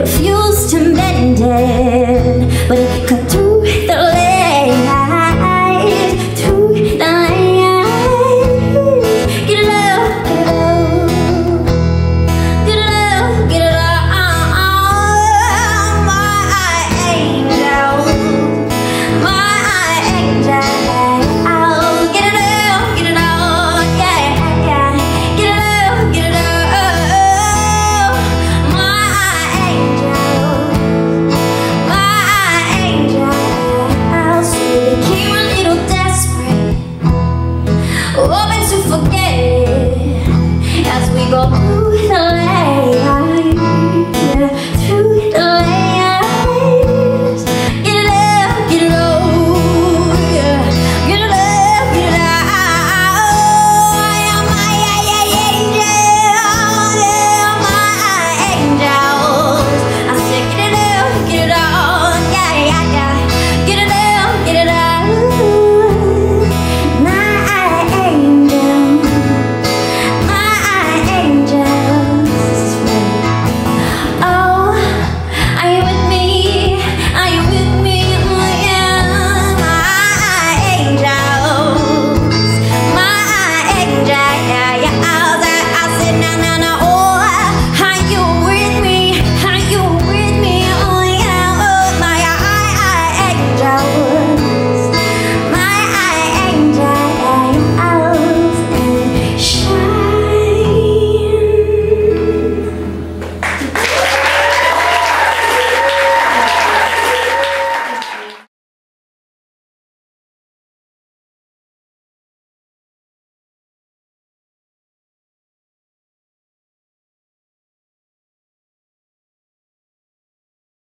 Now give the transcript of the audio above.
refused to mend it, but it cut through.